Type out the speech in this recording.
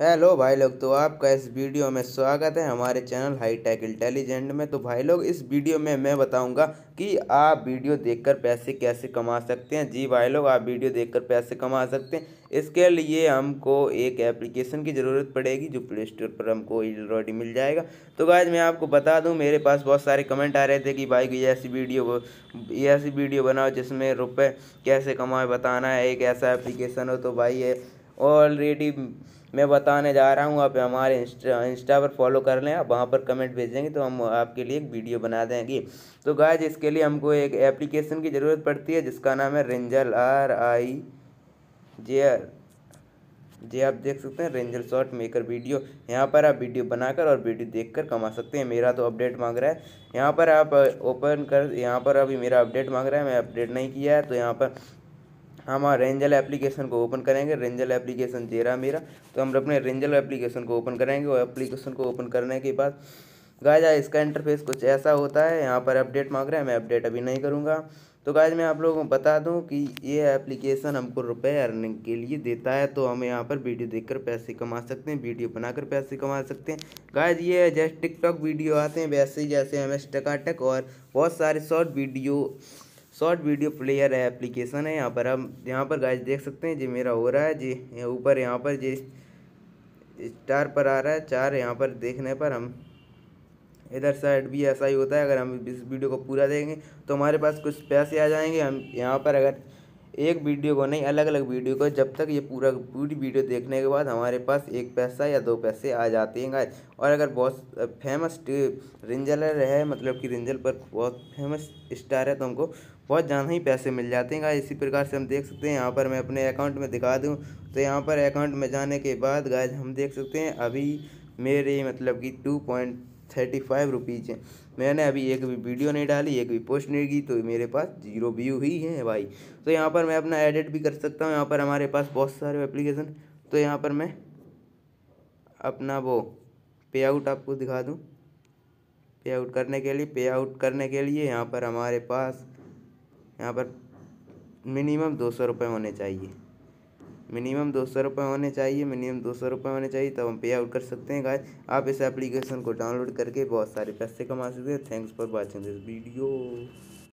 Hello भाई लोग तो आपका इस वीडियो में स्वागत है हमारे चैनल हाई टेक इंटेलिजेंट में। तो भाई लोग, इस वीडियो में मैं बताऊँगा कि आप वीडियो देखकर पैसे कैसे कमा सकते हैं। जी भाई लोग, आप वीडियो देखकर पैसे कमा सकते हैं। इसके लिए हमको एक एप्लीकेशन की ज़रूरत पड़ेगी, जो प्ले स्टोर पर हमको ऑलरेडी मिल जाएगा। तो गाज मैं आपको बता दूँ, मेरे पास बहुत सारे कमेंट आ रहे थे कि भाई ये ऐसी वीडियो ये ऐसी वीडियो बनाओ जिसमें रुपये कैसे कमाए, बताना है एक ऐसा एप्लीकेशन हो तो भाई, ये ऑलरेडी मैं बताने जा रहा हूँ, आप हमारे इंस्टा इंस्टा पर फॉलो कर लें, आप वहाँ पर कमेंट भेजेंगे तो हम आपके लिए एक वीडियो बना देंगे। तो गाय इसके लिए हमको एक एप्लीकेशन की ज़रूरत पड़ती है, जिसका नाम है रेंजल are I J R G आप देख सकते हैं रेंजर शॉट मेकर वीडियो यहाँ पर आप वीडियो बनाकर और वीडियो देखकर कमा सकते हैं। मेरा तो अपडेट मांग रहा है। यहाँ पर आप ओपन कर, यहाँ पर अभी मेरा अपडेट मांग रहा है, मैं अपडेट नहीं किया है तो यहाँ पर हम रेंजल एप्लीकेशन को ओपन करेंगे। रेंजल एप्लीकेशन दे रहा मेरा। तो हम अपने रेंजल एप्लीकेशन को ओपन करेंगे और एप्लीकेशन को ओपन करने के बाद गाय इसका इंटरफेस कुछ ऐसा होता है। यहाँ पर अपडेट मांग रहा है। मैं अपडेट अभी नहीं करूँगा। तो गाय मैं आप लोगों को बता दूँ कि ये एप्लीकेशन हमको रुपए अर्निंग के लिए देता है। तो हम यहाँ पर वीडियो देखकर पैसे कमा सकते हैं। वीडियो बनाकर पैसे कमा सकते हैं। गाय ये है जैसे टिकटॉक वीडियो आते हैं। वैसे ही जैसे एम एस टकाटक और बहुत सारे short video short video player है, एप्लीकेशन है, यहाँ पर हम, यहाँ पर गाइस देख सकते हैं, जी मेरा हो रहा है, जी ऊपर यहाँ पर, जी स्टार पर आ रहा है, चार यहाँ पर देखने पर हम, इधर साइड भी ऐसा ही होता है, अगर हम इस वीडियो को पूरा देखेंगे तो हमारे पास कुछ पैसे आ जाएँगे, हम यहाँ पर अगर एक वीडियो को नहीं अलग अलग वीडियो को, जब तक ये पूरा, पूरी वीडियो देखने के बाद हमारे पास एक पैसा या दो पैसे आ जाते हैं गाइस और अगर बहुत फ़ेमस रिंजलर है मतलब कि रिंजल पर बहुत फ़ेमस स्टार है तो हमको बहुत ज़्यादा ही पैसे मिल जाते हैं गाइस। इसी प्रकार से हम देख सकते हैं, यहाँ पर मैं अपने अकाउंट में दिखा दूँ। तो यहाँ पर अकाउंट में जाने के बाद गाइस, हम देख सकते हैं अभी मेरे मतलब कि two point thirty five rupees हैं। मैंने अभी एक भी वीडियो नहीं डाली, एक भी पोस्ट नहीं की तो मेरे पास ज़ीरो व्यू ही है भाई। तो यहाँ पर मैं अपना एडिट भी कर सकता हूँ। यहाँ पर हमारे पास बहुत सारे एप्लीकेशन तो यहाँ पर मैं अपना वो पे आउट आपको दिखा दूँ। पे आउट करने के लिए पे आउट करने के लिए यहाँ पर हमारे पास यहाँ पर मिनिमम दो सौ रुपये होने चाहिए। मिनिमम दो सौ रुपये होने चाहिए मिनिमम दो सौ रुपये होने चाहिए, तब हम पे आउट कर सकते हैं गाय आप इस एप्लीकेशन को डाउनलोड करके बहुत सारे पैसे कमा सकते हैं। Thanks for watching this video